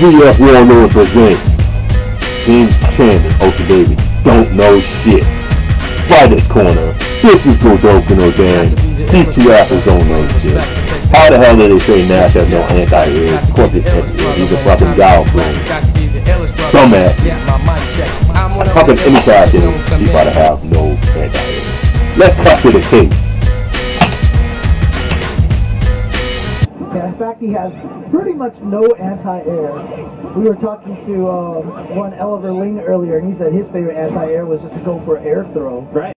VF Warlord presents James Chen and, Ultra David, don't know shit. Fighters Corner, this is Godokin O'Dan. These two assholes don't know shit. How the hell did they say Nash has no anti-airs? Of course it's anti-airs. He's a fucking gal Dumbass. Fucking any character, he gotta have no anti-airs. Let's cut to the tape. He has pretty much no anti-air. We were talking to um, one Oliver Ling earlier, and he said his favorite anti-air was just to go for air throw. Right.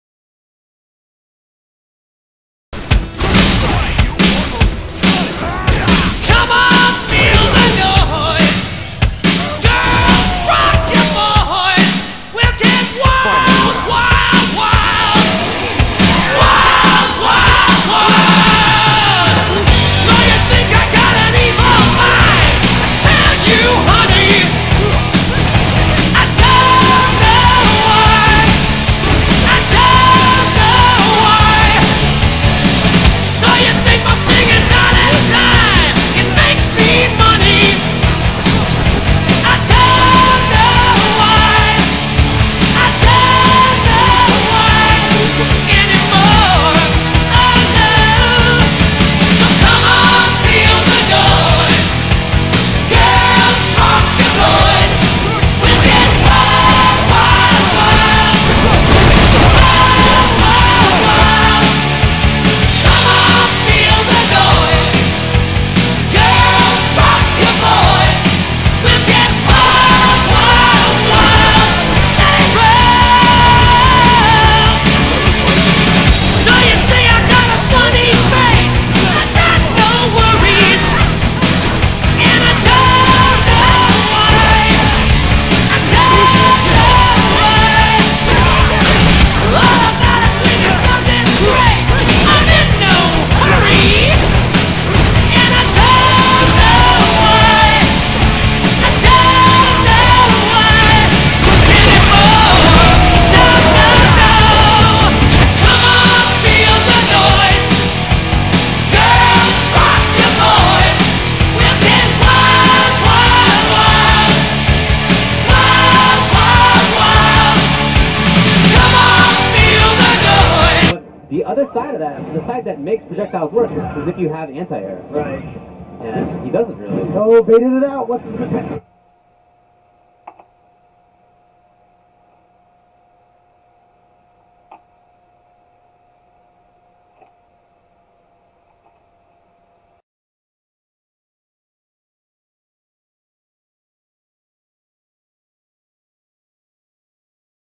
Other side of that, the side that makes projectiles work, is if you have anti-air. Right. And he doesn't really. Oh, baited it out. What's the